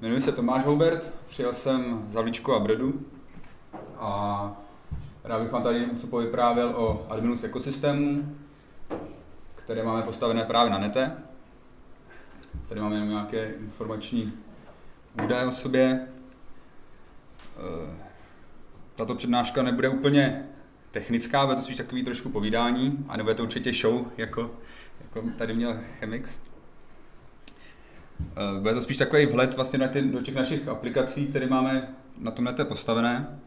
Jmenuji se Tomáš Houbert, přijel jsem z Havlíčku a Brodu a rád bych vám tady něco povyprávěl o adminu z ekosystému, které máme postavené právě na nete. Tady máme jenom nějaké informační údaje o sobě. Eh, tato přednáška nebude úplně technická, bude to spíš takový trošku povídání, a nebude to určitě show, jako, jako tady měl Chemix. Eh, bude to spíš takový vhled vlastně na ty, do těch našich aplikací, které máme na tom nete postavené.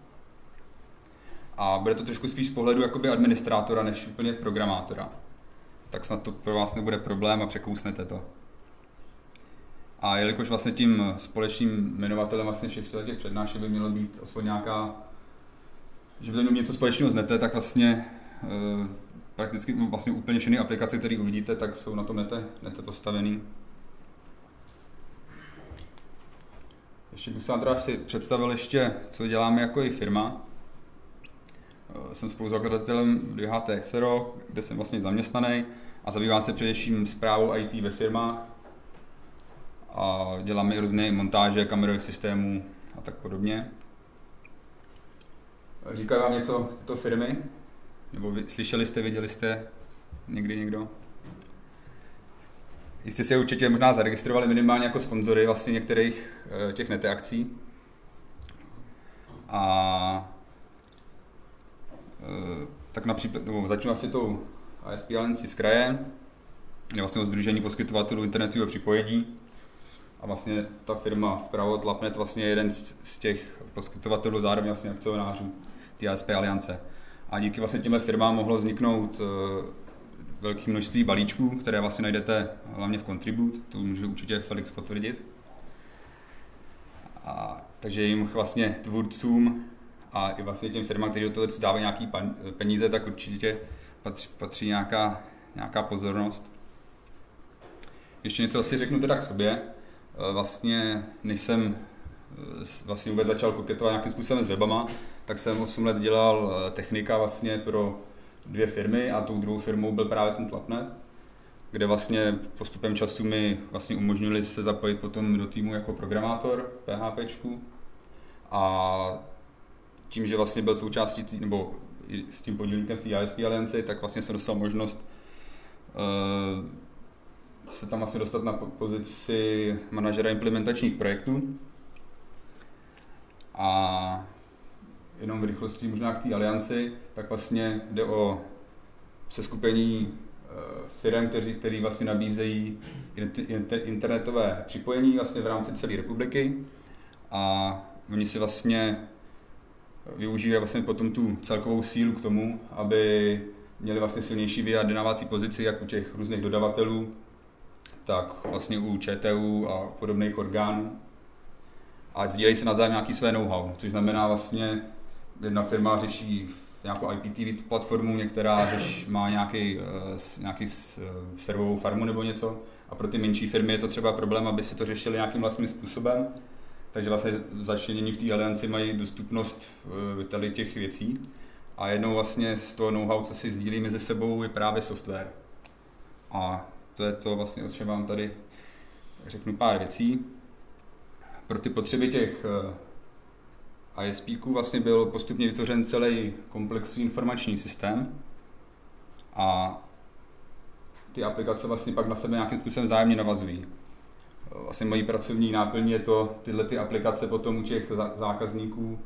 A bude to trošku spíš z pohledu jakoby administrátora, než úplně programátora. Tak snad to pro vás nebude problém a překousnete to. A jelikož vlastně tím společným jmenovatelem vlastně všech těch přednášek by mělo být aspoň nějaká, že by to něco společného z nete, tak vlastně e, prakticky vlastně úplně všechny aplikace, které uvidíte, tak jsou na tom nete, nete postavený. Ještě bych teda si představil ještě, co děláme jako i firma. Eh, jsem spoluzakladatelem 2HT Xero, kde jsem vlastně zaměstnaný a zabývám se především zprávou IT ve firmách a děláme i různé montáže kamerových systémů a tak podobně. Říkají vám něco tyto firmy? Nebo vy, slyšeli jste, viděli jste někdy někdo? Jistě si je určitě možná zaregistrovali minimálně jako sponzory vlastně některých eh, těch nete akcí. A eh, tak například, nebo začnu asi tou ISP Alianci z kraje, kde vlastně o združení poskytovatelů internetového připojení. A vlastně ta firma vpravo Tlapnet vlastně je jeden z, těch poskytovatelů, zároveň vlastně akcionářů té ISP Aliance. A díky vlastně těmhle firmám mohlo vzniknout eh, velké množství balíčků, které vlastně najdete hlavně v Contribute, to může určitě Felix potvrdit. A, takže jim vlastně tvůrcům a i vlastně těm firmám, které do toho dávají nějaké peníze, tak určitě patří, patří nějaká, nějaká pozornost. Ještě něco asi řeknu teda k sobě. E, vlastně, než jsem e, vlastně vůbec začal koketovat nějakým způsobem s webama, tak jsem 8 let dělal e, technika vlastně pro dvě firmy a tou druhou firmou byl právě ten Tlapnet, kde vlastně postupem času mi vlastně umožnili se zapojit potom do týmu jako programátor PHP a tím, že vlastně byl součástí, tý, nebo s tím podílníkem v té ISP alianci, tak vlastně jsem dostal možnost uh, se tam asi dostat na pozici manažera implementačních projektů. A jenom v rychlosti možná k té alianci, tak vlastně jde o seskupení eh, firm, kteří, který vlastně nabízejí internetové připojení vlastně v rámci celé republiky a oni si vlastně využívají vlastně potom tu celkovou sílu k tomu, aby měli vlastně silnější vyjadřovací pozici jak u těch různých dodavatelů, tak vlastně u ČTU a podobných orgánů. A sdílejí se navzájem nějaký své know-how, což znamená vlastně, jedna firma řeší nějakou IPTV platformu, některá řeš, má nějaký, uh, nějaký uh, serverovou farmu nebo něco a pro ty menší firmy je to třeba problém, aby si to řešili nějakým vlastním způsobem. Takže vlastně začlenění v té alianci mají dostupnost uh, tady těch věcí. A jednou vlastně z toho know-how, co si sdílí mezi sebou, je právě software. A to je to vlastně, o čem vám tady řeknu pár věcí. Pro ty potřeby těch ISP vlastně byl postupně vytvořen celý komplexní informační systém a ty aplikace vlastně pak na sebe nějakým způsobem vzájemně navazují. Vlastně mojí pracovní náplň je to tyhle ty aplikace potom u těch zákazníků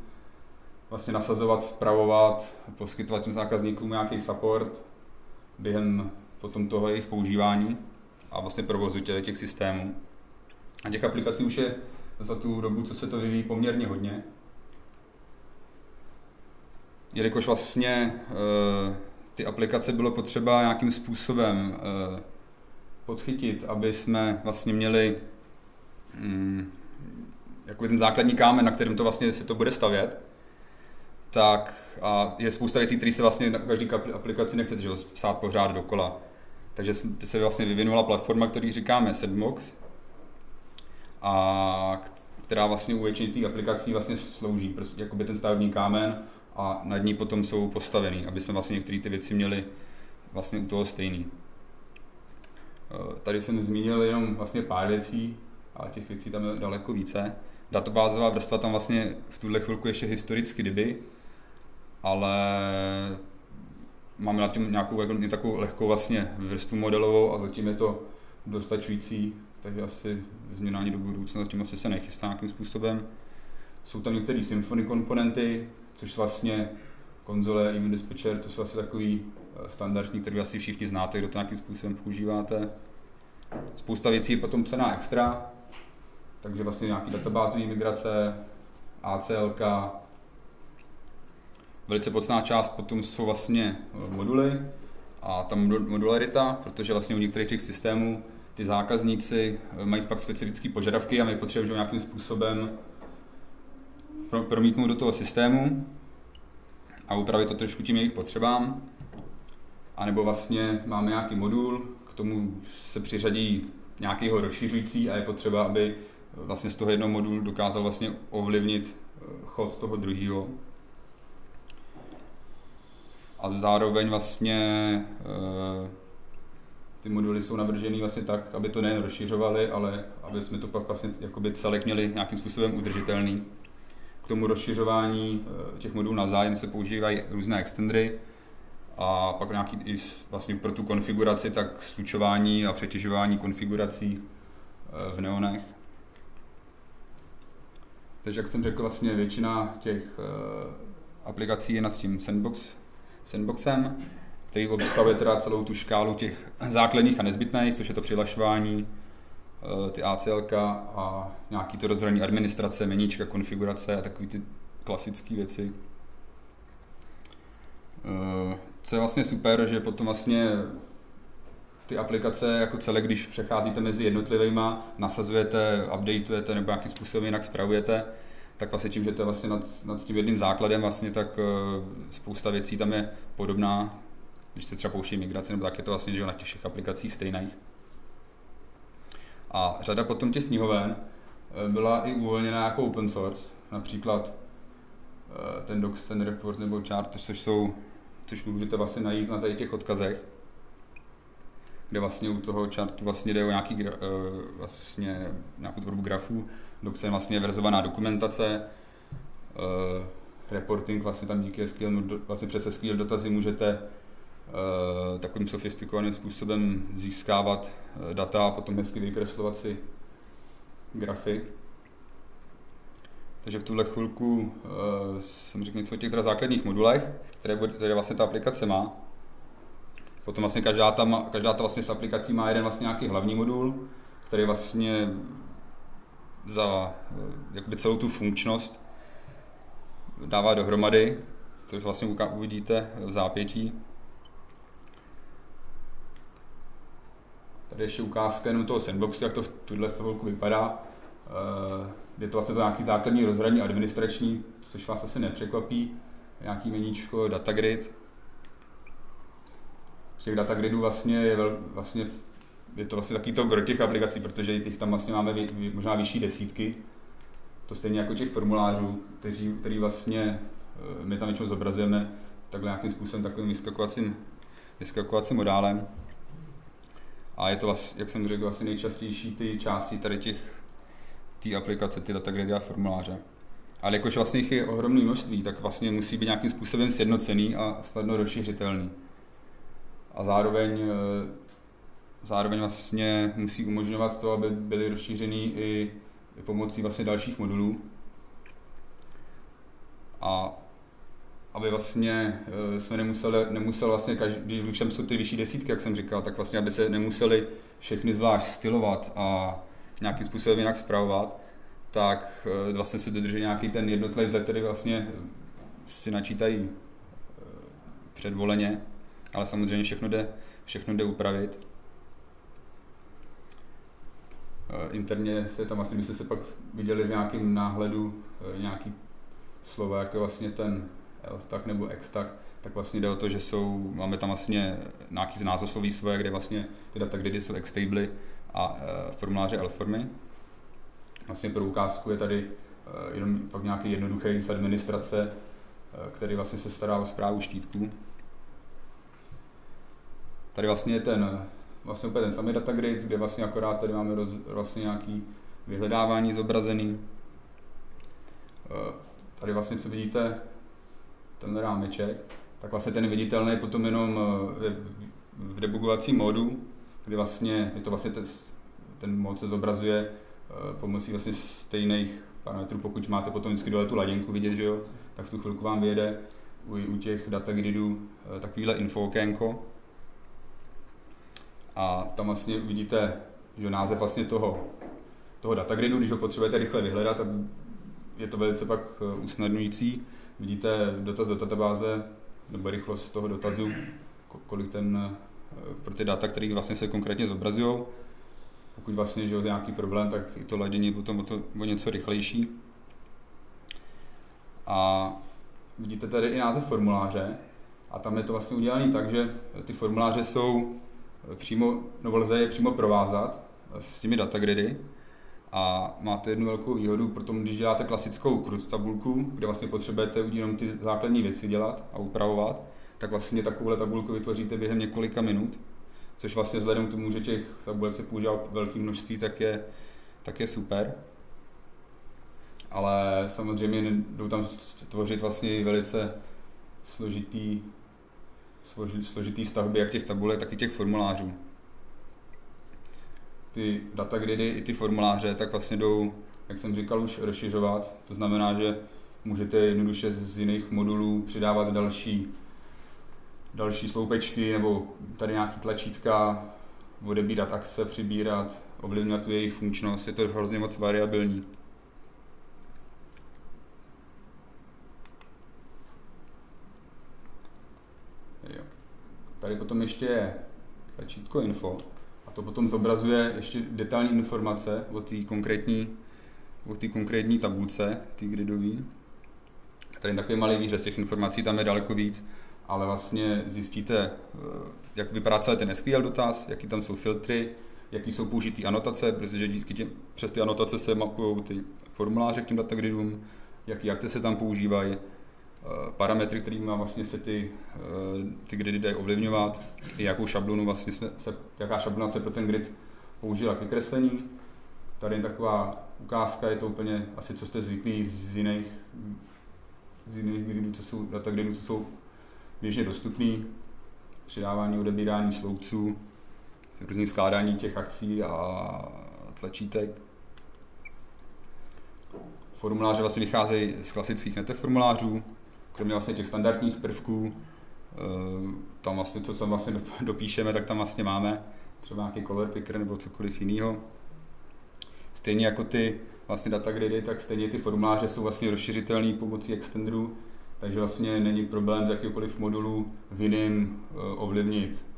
vlastně nasazovat, spravovat, poskytovat těm zákazníkům nějaký support během potom toho jejich používání a vlastně provozu těch, těch systémů. A těch aplikací už je za tu dobu, co se to vyvíjí, poměrně hodně jelikož vlastně uh, ty aplikace bylo potřeba nějakým způsobem uh, podchytit, aby jsme vlastně měli jako ten základní kámen, na kterém to vlastně se to bude stavět, tak a je spousta věcí, které se vlastně na každé aplikaci nechcete že psát pořád dokola. Takže se vlastně vyvinula platforma, který říkáme Setbox, a která vlastně u většiny těch aplikací vlastně slouží prostě jako by ten stavební kámen a nad ní potom jsou postavený, aby jsme vlastně některé ty věci měli vlastně u toho stejný. Eh, tady jsem zmínil jenom vlastně pár věcí, ale těch věcí tam je daleko více. Databázová vrstva tam vlastně v tuhle chvilku ještě historicky kdyby, ale máme na tím nějakou jako, takovou lehkou vlastně vrstvu modelovou a zatím je to dostačující, takže asi změna ani do budoucna zatím asi se nechystá nějakým způsobem. Jsou tam některé symfony komponenty, což vlastně konzole, email dispatcher, to jsou asi takový eh, standardní, který asi všichni znáte, kdo to nějakým způsobem používáte. Spousta věcí je potom psaná extra, takže vlastně nějaký databázový migrace, ACL, velice podstatná část potom jsou vlastně eh, moduly a ta modularita, protože vlastně u některých těch systémů ty zákazníci eh, mají pak specifické požadavky a my potřebujeme nějakým způsobem promítnout do toho systému a upravit to trošku tím jejich potřebám. A nebo vlastně máme nějaký modul, k tomu se přiřadí nějakýho rozšiřující a je potřeba, aby vlastně z toho jednoho modulu dokázal vlastně ovlivnit eh, chod toho druhého. A zároveň vlastně eh, ty moduly jsou navržený vlastně tak, aby to nejen rozšiřovali, ale aby jsme to pak vlastně celek měli nějakým způsobem udržitelný. K tomu rozšiřování eh, těch modulů navzájem se používají různé extendry a pak nějaký i vlastně pro tu konfiguraci, tak slučování a přetěžování konfigurací v neonech. Takže jak jsem řekl, vlastně většina těch uh, aplikací je nad tím sandbox, sandboxem, který obsahuje teda celou tu škálu těch základních a nezbytných, což je to přihlašování, ty ACL a nějaký to rozhraní administrace, meníčka, konfigurace a takové ty klasické věci. Uh, co je vlastně super, že potom vlastně ty aplikace jako celé, když přecházíte mezi jednotlivýma, nasazujete, updateujete nebo nějakým způsobem jinak spravujete, tak vlastně tím, že to je vlastně nad, nad tím jedným základem, vlastně tak uh, spousta věcí tam je podobná, když se třeba pouští migrace, nebo tak je to vlastně že na těch všech aplikacích stejných. A řada potom těch knihoven uh, byla i uvolněna jako open source, například uh, ten Docs, ten report nebo chart, což jsou, což můžete vlastně najít na tady těch odkazech kde vlastně u toho chartu vlastně jde o nějaký, uh, vlastně nějakou tvorbu grafů, Docs je vlastně verzovaná dokumentace, reporting vlastně tam díky SQL, vlastně přes SQL dotazy můžete takovým sofistikovaným způsobem získávat data a potom hezky vykreslovat si grafy. Takže v tuhle chvilku uh, jsem řekl něco o těch základních modulech, které, které vlastně ta aplikace má. Potom vlastně každá ta, každá ta vlastně s aplikací má jeden vlastně nějaký hlavní modul, který vlastně za eh, jakoby celou tu funkčnost dává dohromady, což vlastně uvidíte v zápětí. Tady ještě ukázka jenom toho sandboxu, jak to v tuhle chvilku vypadá. Eh, je to vlastně to nějaký základní rozhraní administrační, což vás asi nepřekvapí. Nějaký meníčko, datagrid, z těch datagridů vlastně je vel, vlastně je to vlastně takový to gro těch aplikací, protože těch tam vlastně máme možná vyšší desítky. To stejně jako těch formulářů, který, který vlastně eh, my tam většinou zobrazujeme takhle nějakým způsobem takovým vyskakovacím, vyskakovacím modálem. A je to, jak jsem řekl, vlastně nejčastější ty části tady těch té aplikace, ty datagridy a formuláře. Ale jakož vlastně jich je ohromné množství, tak vlastně musí být nějakým způsobem sjednocený a snadno rozšířitelný a zároveň, eh, zároveň vlastně musí umožňovat to, aby byly rozšířený i pomocí vlastně dalších modulů. A aby vlastně eh, jsme nemuseli, nemuseli vlastně každý, když jsou ty vyšší desítky, jak jsem říkal, tak vlastně, aby se nemuseli všechny zvlášť stylovat a nějakým způsobem jinak zpravovat, tak eh, vlastně se dodrží nějaký ten jednotlivý vzhled, který vlastně si načítají předvoleně ale samozřejmě všechno jde, všechno jde upravit. Eh, interně se tam vlastně, byste se pak viděli v nějakém náhledu eh, nějaký slova, jako vlastně ten tak nebo tak, tak vlastně jde o to, že jsou, máme tam vlastně nějaký názvosloví svoje, kde vlastně ty data gridy jsou xtable a e, formuláře L-formy. Vlastně pro ukázku je tady e, jenom pak nějaký jednoduchý z administrace, e, který vlastně se stará o zprávu štítků. Tady vlastně je ten, vlastně úplně ten samý datagrid, kde vlastně akorát tady máme roz, vlastně nějaký vyhledávání zobrazený. Tady vlastně, co vidíte, ten rámeček, tak vlastně ten viditelný potom jenom v debugovacím módu, kdy vlastně je to vlastně ten, ten mod se zobrazuje pomocí vlastně stejných parametrů, pokud máte potom vždycky dole tu ladinku vidět, že jo, tak v tu chvilku vám vyjede u, u těch datagridů eh, takovýhle infookénko. A tam vlastně vidíte, že název vlastně toho, toho datagridu, když ho potřebujete rychle vyhledat, je to velice pak eh, usnadňující. Vidíte dotaz do databáze, nebo rychlost toho dotazu, kolik ten, eh, pro ty data, které vlastně se konkrétně zobrazují. Pokud vlastně je nějaký problém, tak i to ladění je potom o, to, o něco rychlejší. A vidíte tady i název formuláře a tam je to vlastně udělané tak, že ty formuláře jsou přímo, nebo lze je přímo provázat s těmi datagridy a máte jednu velkou výhodu, protože když děláte klasickou CRUD tabulku, kde vlastně potřebujete jenom ty základní věci dělat a upravovat, tak vlastně takovouhle tabulku vytvoříte během několika minut, což vlastně vzhledem k tomu, že těch tabulek se používá velké množství, tak je, tak je super ale samozřejmě jdou tam tvořit vlastně velice složitý, složitý stavby, jak těch tabulek, tak i těch formulářů. Ty data gridy i ty formuláře tak vlastně jdou, jak jsem říkal, už rozšiřovat. To znamená, že můžete jednoduše z jiných modulů přidávat další, další sloupečky nebo tady nějaký tlačítka, odebírat akce, přibírat, ovlivňovat jejich funkčnost. Je to hrozně moc variabilní. Tady potom ještě je tlačítko info to potom zobrazuje ještě detailní informace o té konkrétní, o té konkrétní tabulce, té gridový. Tady je takový malý výřez těch informací, tam je daleko víc, ale vlastně zjistíte, eh, jak vypadá celý ten SQL dotaz, jaký tam jsou filtry, jaký jsou použitý anotace, protože díky těm, přes ty anotace se mapují ty formuláře k těm datagridům, jaký akce se tam používají, Eh, parametry, kterými vlastně se ty, eh, ty gridy dají ovlivňovat, i jakou šablonu vlastně jsme, se, jaká šablona se pro ten grid použila ke kreslení. Tady je taková ukázka, je to úplně asi, co jste zvyklí z jiných, z jiných gridů, co jsou, data gridů, co jsou běžně dostupný, přidávání, odebírání sloupců, různý skládání těch akcí a tlačítek. Formuláře vlastně vycházejí z klasických nete formulářů, kromě vlastně těch standardních prvků, eh, tam vlastně to, co vlastně dopíšeme, tak tam vlastně máme třeba nějaký color picker nebo cokoliv jiného. Stejně jako ty vlastně data gridy, tak stejně ty formuláře jsou vlastně rozšiřitelné pomocí extenderů, takže vlastně není problém z jakýkoliv modulu v jiným eh, ovlivnit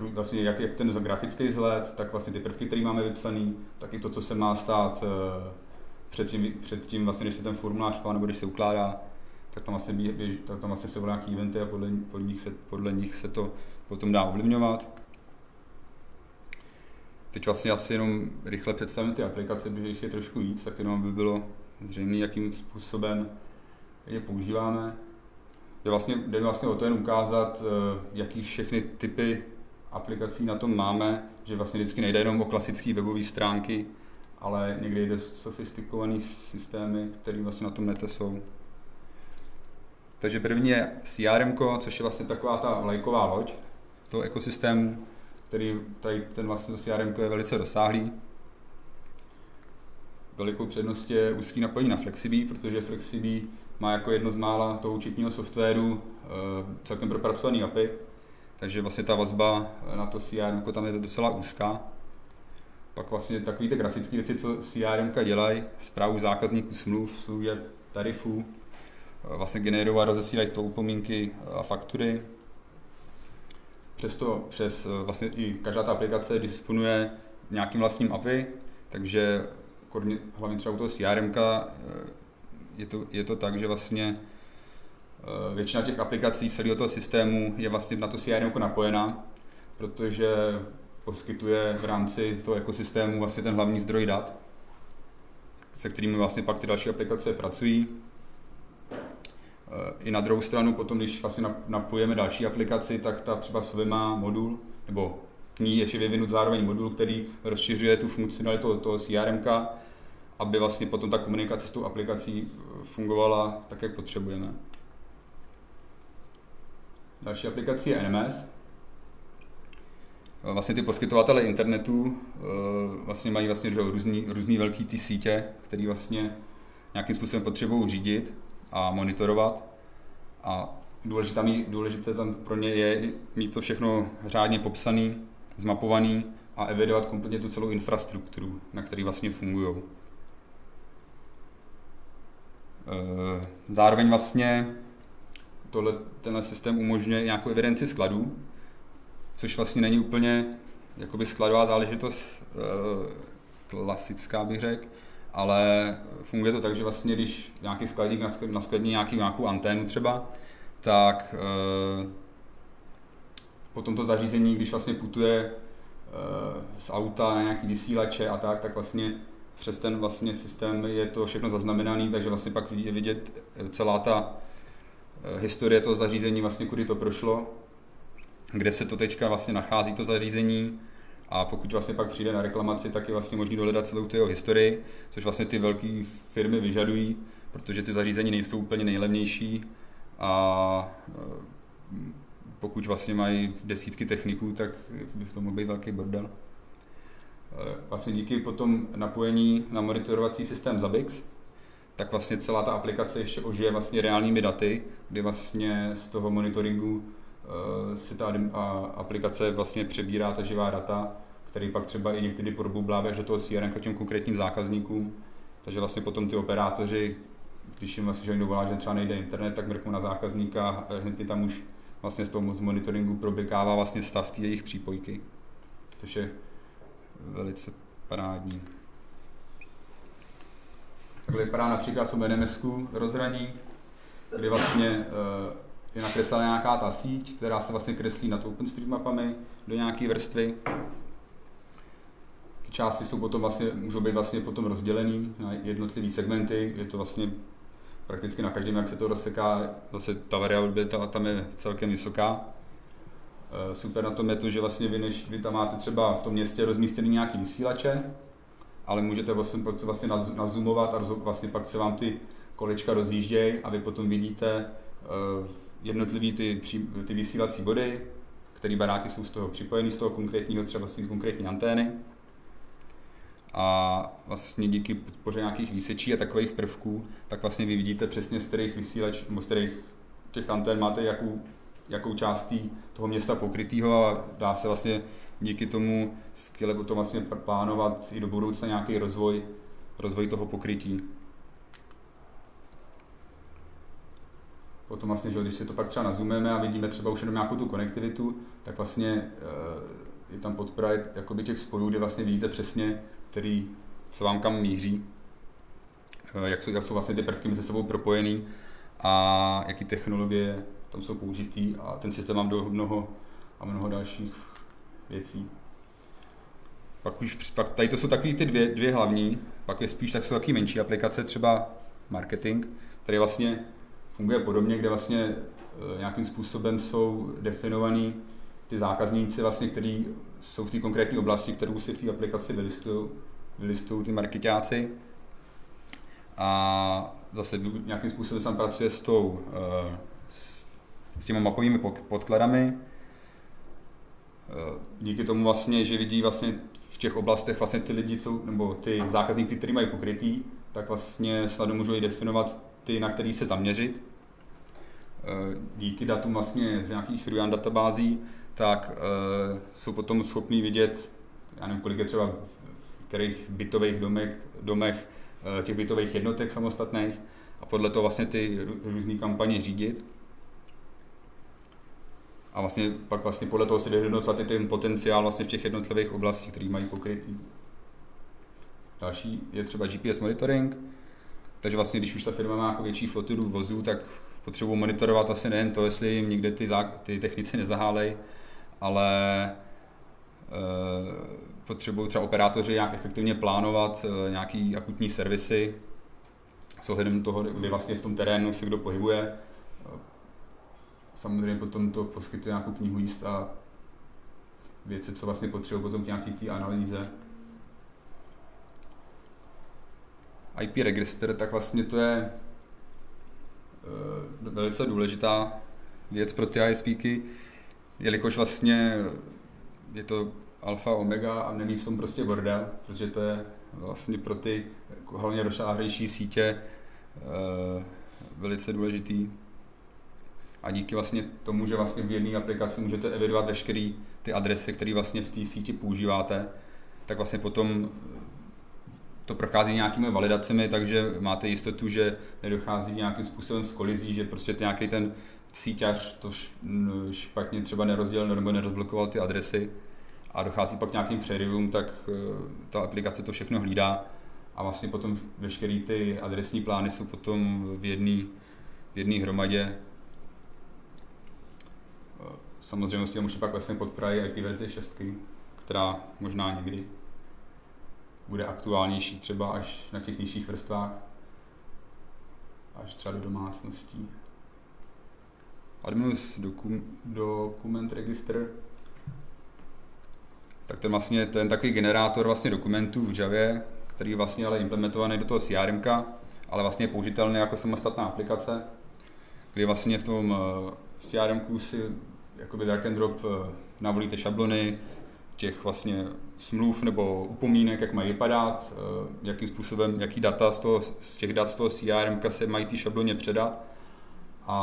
vlastně jak, jak ten grafický vzhled, tak vlastně ty prvky, které máme vypsaný, tak i to, co se má stát eh, předtím, předtím vlastně, než se ten formulář nebo když se ukládá, tak tam vlastně, běž, tak tam se volá nějaký eventy a podle, podle, nich se, podle nich se to potom dá ovlivňovat. Teď vlastně asi jenom rychle představím ty aplikace, protože jich je trošku víc, tak jenom by bylo zřejmé, jakým způsobem je používáme. Jde vlastně, jde vlastně o to jen ukázat, eh, jaký všechny typy aplikací na tom máme, že vlastně vždycky nejde jenom o klasické webové stránky, ale někdy jde sofistikované systémy, které vlastně na tom nete jsou. Takže první je CRM, což je vlastně taková ta lajková loď toho ekosystému, který tady ten vlastně CRM je velice rozsáhlý. Velikou přednost je úzký napojení na Flexibí, protože Flexibí má jako jedno z mála toho účetního softwaru eh, celkem propracovaný API, takže vlastně ta vazba na to CRM tam je docela úzká. Pak vlastně takové ty grafické věci, co CRM dělají, zprávu zákazníků smluv, služeb, tarifů, vlastně generují a rozesílají z toho upomínky a faktury. Přesto přes vlastně i každá ta aplikace disponuje nějakým vlastním API, takže hlavně třeba u toho CRM je to, je to tak, že vlastně eh, většina těch aplikací celého toho systému je vlastně na to CRM napojená, protože poskytuje v rámci toho ekosystému vlastně ten hlavní zdroj dat, se kterými vlastně pak ty další aplikace pracují. I na druhou stranu potom, když vlastně napojeme další aplikaci, tak ta třeba v sobě má modul, nebo k ní ještě vyvinut zároveň modul, který rozšiřuje tu funkcionalitu toho CRM, aby vlastně potom ta komunikace s tou aplikací fungovala tak, jak potřebujeme. Další aplikací je NMS. Vlastně ty poskytovatele internetu eh, vlastně mají vlastně různý, různý velký ty sítě, které vlastně nějakým způsobem potřebují řídit a monitorovat. A důležité, důležité tam pro ně je mít to všechno řádně popsaný, zmapovaný a evidovat kompletně tu celou infrastrukturu, na který vlastně fungují. Eh, zároveň vlastně tohle, tenhle systém umožňuje nějakou evidenci skladů, což vlastně není úplně jakoby skladová záležitost eh, klasická, bych řekl, ale funguje to tak, že vlastně když nějaký skladník naskladní nějaký, nějakou anténu třeba, tak e, potom to zařízení, když vlastně putuje e, z auta na nějaký vysílače a tak, tak vlastně přes ten vlastně systém je to všechno zaznamenané, takže vlastně pak je vidět celá ta historie toho zařízení, vlastně kudy to prošlo, kde se to teďka vlastně nachází to zařízení, a pokud vlastně pak přijde na reklamaci, tak je vlastně možný dohledat celou tu jeho historii, což vlastně ty velké firmy vyžadují, protože ty zařízení nejsou úplně nejlevnější a e, pokud vlastně mají desítky techniků, tak by to mohl být velký bordel. E, vlastně díky potom napojení na monitorovací systém Zabix, tak vlastně celá ta aplikace ještě ožije vlastně reálnými daty, kdy vlastně z toho monitoringu si ta aplikace vlastně přebírá ta živá data který pak třeba i někdy probublává až do toho CRM těm konkrétním zákazníkům. Takže vlastně potom ty operátoři, když jim vlastně někdo volá, že třeba nejde internet, tak mrknu na zákazníka a hned tam už vlastně z toho z monitoringu proběkává vlastně stav té jejich přípojky. Což je velice parádní. Takhle vypadá například co NMS rozhraní, kdy vlastně eh, je nakreslená nějaká ta síť, která se vlastně kreslí nad OpenStreetMapami do nějaké vrstvy. Části jsou potom vlastně, můžou být vlastně potom rozdělený na jednotlivé segmenty, je to vlastně prakticky na každém, jak se to rozseká, zase ta variabilita tam je celkem vysoká. Eh, super na tom je to, že vlastně vy, než vy tam máte třeba v tom městě rozmístěný nějaký vysílače, ale můžete vlastně, vlastně nazumovat a vlastně pak se vám ty kolečka rozjíždějí a vy potom vidíte eh, jednotlivý ty, ty vysílací body, které baráky jsou z toho připojeny, z toho konkrétního třeba z konkrétní antény a vlastně díky podpoře nějakých výsečí a takových prvků, tak vlastně vy vidíte přesně z kterých vysílač, nebo z kterých těch antén máte jakou, jakou částí toho města pokrytýho a dá se vlastně díky tomu skvěle potom vlastně plánovat i do budoucna nějaký rozvoj, rozvoj toho pokrytí. Potom vlastně, že když si to pak třeba nazumeme a vidíme třeba už jenom nějakou tu konektivitu, tak vlastně eh, je tam podpora jakoby těch spojů, kde vlastně vidíte přesně, který, co vám kam míří, eh, jak jsou, jak jsou vlastně ty prvky mezi sebou propojený a jaký technologie tam jsou použitý a ten systém mám do mnoho a mnoho dalších věcí. Pak už, pak tady to jsou takové ty dvě, dvě hlavní, pak je spíš tak jsou taky menší aplikace, třeba marketing, který vlastně funguje podobně, kde vlastně eh, nějakým způsobem jsou definovaný ty zákazníci, vlastně, který jsou v té konkrétní oblasti, kterou si v té aplikaci vylistují, vylistují ty marketáci. A zase nějakým způsobem tam pracuje s, tou, eh, s těmi mapovými podkladami. Eh, díky tomu vlastně, že vidí vlastně v těch oblastech vlastně ty lidi, co, nebo ty zákazníky, kteří mají pokrytý, tak vlastně snadno můžou i definovat ty, na který se zaměřit. Eh, díky datům vlastně z nějakých Rujan databází tak uh, jsou potom schopní vidět, já nevím, kolik je třeba v kterých bytových domech, domech uh, těch bytových jednotek samostatných a podle toho vlastně ty různé kampaně řídit. A vlastně pak vlastně podle toho si vyhodnocovat i ten potenciál vlastně v těch jednotlivých oblastích, které mají pokrytý. Další je třeba GPS monitoring, takže vlastně když už ta firma má jako větší flotilu vozů, tak potřebují monitorovat asi nejen to, jestli jim nikde ty, ty technici nezahálej, ale eh, potřebují třeba operátoři nějak efektivně plánovat eh, nějaký akutní servisy s ohledem toho, kdy vlastně v tom terénu se kdo pohybuje. Samozřejmě potom to poskytuje nějakou knihu jíst a věci, co vlastně potřebují potom k nějaký té analýze. IP register, tak vlastně to je uh, velice důležitá věc pro ty ISPky, jelikož vlastně je to alfa, omega a nemít v tom prostě bordel, protože to je vlastně pro ty hlavně rozšáhlejší sítě uh, velice důležitý. A díky vlastně tomu, že vlastně v jedné aplikaci můžete evidovat veškeré ty adresy, které vlastně v té síti používáte, tak vlastně potom to prochází nějakými validacemi, takže máte jistotu, že nedochází nějakým způsobem s kolizí, že prostě nějaký ten síťař to špatně třeba nerozdělil nebo nerozblokoval ty adresy a dochází pak nějakým přerivům, tak eh, ta aplikace to všechno hlídá a vlastně potom veškeré ty adresní plány jsou potom v jedné v jedný hromadě. Eh, samozřejmě s tím už pak vlastně podporají IP verzi 6, která možná někdy bude aktuálnější třeba až na těch nižších vrstvách, až třeba do domácností. Adminus dokum, Document Register, tak ten vlastně, je takový generátor vlastně dokumentů v Javě, který vlastně ale implementovaný do toho CRM, ale vlastně je použitelný jako samostatná aplikace, kdy vlastně v tom eh, CRM si jakoby drag and drop eh, navolíte šablony, těch vlastně smluv nebo upomínek, jak mají vypadat, eh, jakým způsobem, jaký data z, toho, z těch dat z toho CRM se mají ty šabloně předat a,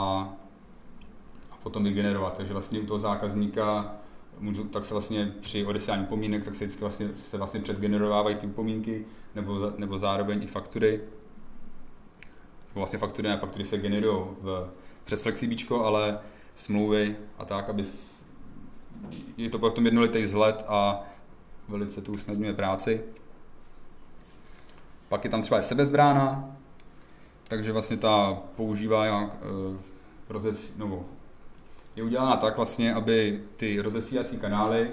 a potom vygenerovat. Takže vlastně u toho zákazníka můžu, tak se vlastně při odesílání upomínek, tak se vždycky vlastně, se vlastně předgenerovávají ty upomínky nebo, nebo zároveň i faktury. Vlastně faktury a faktury se generují v, přes FlexiBíčko, ale smlouvy a tak, aby je to potom jednolitý vzhled a velice to usnadňuje práci. Pak je tam třeba sebezbrána, takže vlastně ta používá jak, uh, rozes, no, je udělána tak vlastně, aby ty rozesílací kanály,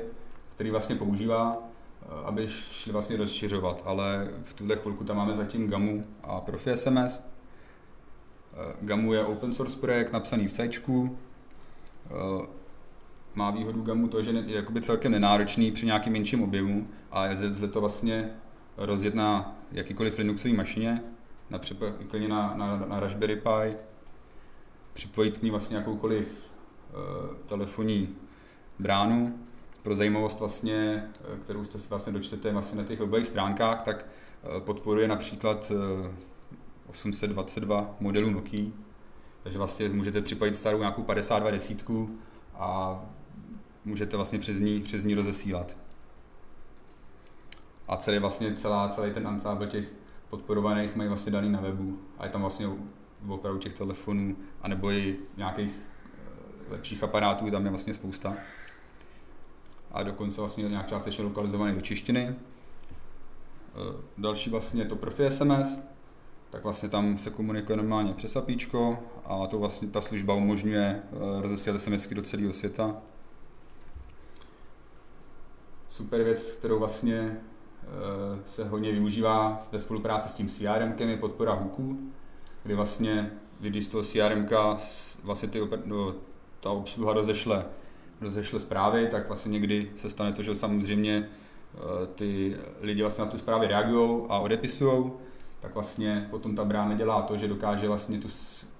který vlastně používá, uh, aby šli vlastně rozšiřovat, ale v tuhle chvilku tam máme zatím GAMu a Profi SMS. Uh, GAMu je open source projekt napsaný v C, má výhodu GAMu to, že je jakoby celkem nenáročný při nějakým menším objemu a je to vlastně rozjet na jakýkoliv Linuxové mašině, například na, na, na Raspberry Pi, připojit k ní vlastně jakoukoliv uh, telefonní bránu. Pro zajímavost vlastně, eh, kterou jste si vlastně dočtete vlastně na těch webových stránkách, tak uh, podporuje například uh, 822 modelů Nokia, takže vlastně můžete připojit starou nějakou 52 desítku a můžete vlastně přes ní, přes ní rozesílat. A celý vlastně celá, celý ten ansábl těch podporovaných mají vlastně daný na webu a je tam vlastně opravdu těch telefonů, anebo i nějakých eh, lepších aparátů, tam je vlastně spousta. A dokonce vlastně nějak částečně lokalizovaný do češtiny. Eh, další vlastně je to profi SMS, tak vlastně tam se komunikuje normálně přes APIčko a to vlastně ta služba umožňuje eh, rozesílat SMSky do celého světa super věc, kterou vlastně eh, se hodně využívá ve spolupráci s tím CRM, je podpora hooků, kdy vlastně, když z toho CRM vlastně ty, no, ta obsluha rozešle, rozešle zprávy, tak vlastně někdy se stane to, že samozřejmě eh, ty lidi vlastně na ty zprávy reagují a odepisují, tak vlastně potom ta brána dělá to, že dokáže vlastně tu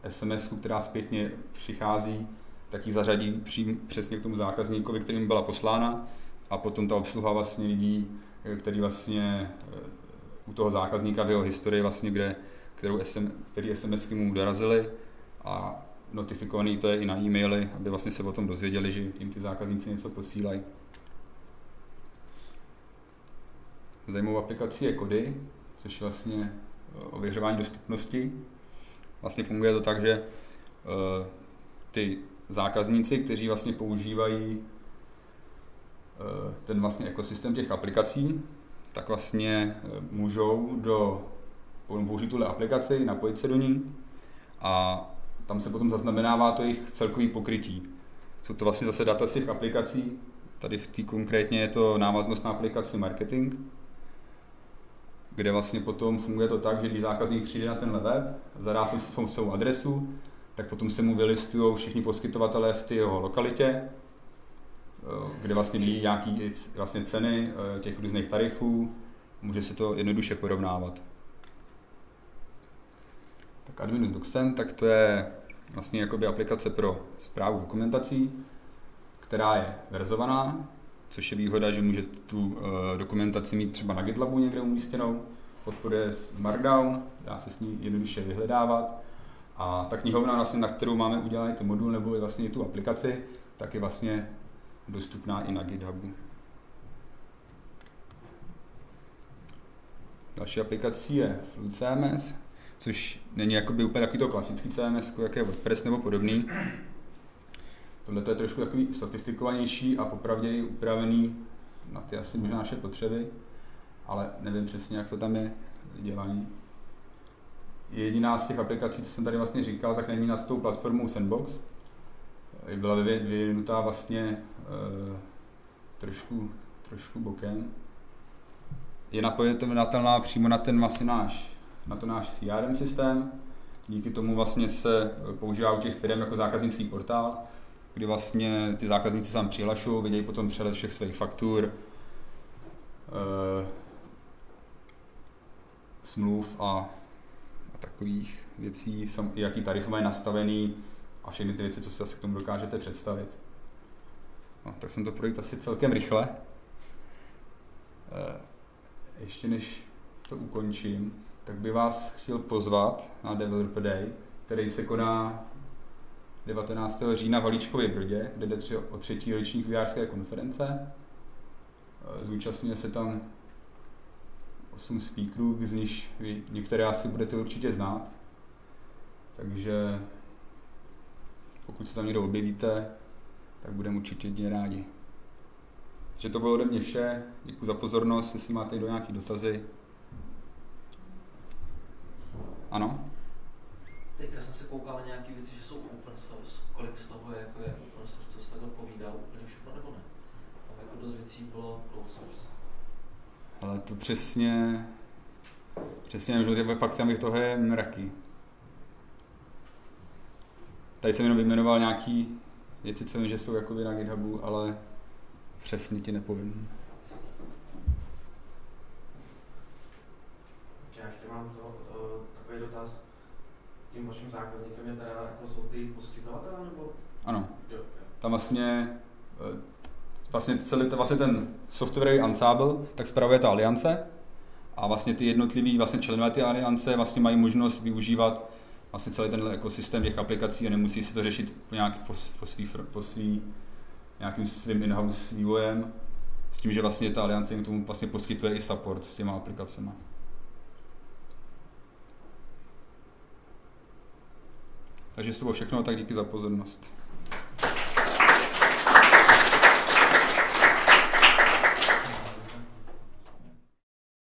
SMS, která zpětně přichází, tak ji zařadí přím, přesně k tomu zákazníkovi, kterým byla poslána a potom ta obsluha vlastně lidí, eh, který vlastně eh, u toho zákazníka v jeho historii vlastně, kde, kterou SM, který SMSky mu dorazily a notifikovaný to je i na e-maily, aby vlastně se o tom dozvěděli, že jim ty zákazníci něco posílají. Zajímavou aplikací je Kody, což je vlastně eh, ověřování dostupnosti. Vlastně funguje to tak, že ty zákazníci, kteří vlastně používají ten vlastně ekosystém těch aplikací, tak vlastně eh, můžou do, použít tuhle aplikaci, napojit se do ní a tam se potom zaznamenává to jejich celkový pokrytí. Jsou to vlastně zase data z těch aplikací, tady v té konkrétně je to návaznost na aplikaci marketing, kde vlastně potom funguje to tak, že když zákazník přijde na ten web, zadá si svou adresu, tak potom se mu vylistují všichni poskytovatelé v té jeho lokalitě kde vlastně vidí nějaký vlastně ceny těch různých tarifů, může se to jednoduše porovnávat. Tak Adminus DocSend, tak to je vlastně jakoby aplikace pro zprávu dokumentací, která je verzovaná, což je výhoda, že může tu uh, dokumentaci mít třeba na GitLabu někde umístěnou, podporuje Markdown, dá se s ní jednoduše vyhledávat. A ta knihovna, vlastně, na kterou máme udělaný ten modul nebo vlastně tu aplikaci, tak je vlastně dostupná i na GitHubu. Další aplikací je FluCMS, což není jakoby úplně takový to klasický CMS, jako je WordPress nebo podobný. Tohle je trošku takový sofistikovanější a popravdě upravený na ty asi možná naše potřeby, ale nevím přesně, jak to tam je dělaný. Jediná z těch aplikací, co jsem tady vlastně říkal, tak není nad tou platformou Sandbox. Byla vyvinutá vlastně e, trošku, trošku bokem. Je napojitelná přímo na ten vlastně náš na to náš CRM systém. Díky tomu vlastně se používá u těch firm jako zákaznický portál, kdy vlastně ty zákazníci sám přihlašují, vidějí potom přehled všech svých faktur, e, smluv a, a takových věcí, jaký tarif mají nastavený a všechny ty věci, co si asi k tomu dokážete představit. No, tak jsem to projekt asi celkem rychle. E, ještě než to ukončím, tak by vás chtěl pozvat na Developer Day, který se koná 19. října v Halíčkově Brodě, kde jde tři, o třetí ročník výjářské konference. Zúčastňuje se tam 8 speakerů, z nich vy některé asi budete určitě znát. Takže pokud se tam někdo objevíte, tak budeme určitě hodně rádi. Takže to bylo ode mě vše. Děkuji za pozornost. Jestli máte do nějaké dotazy, ano? Teďka jsem se koukal na nějaké věci, že jsou open source. Kolik z toho je, jako je open source, co jsi takhle povídal, úplně všechno nebo ne? Tam jako dost věcí bylo closed source. Ale to přesně, přesně nevím, že fakt tam toho je mraky. Tady jsem jenom vyjmenoval nějaký věci, co vím, že jsou jako na GitHubu, ale přesně ti nepovím. Já ještě mám to, takový dotaz. Tím vaším zákazníkem je teda jako jsou ty poskytovatelé nebo? Ano. Jo, jo. Tam vlastně eh, vlastně celý vlastně ten software Ensemble, tak spravuje ta aliance a vlastně ty jednotliví vlastně členové ty aliance vlastně mají možnost využívat vlastně celý ten ekosystém těch aplikací a nemusí si to řešit nějak po, po, svý, po svý, nějakým svým in-house vývojem, s tím, že vlastně ta aliance jim tomu vlastně poskytuje i support s těma aplikacemi. Takže to bylo všechno, tak díky za pozornost.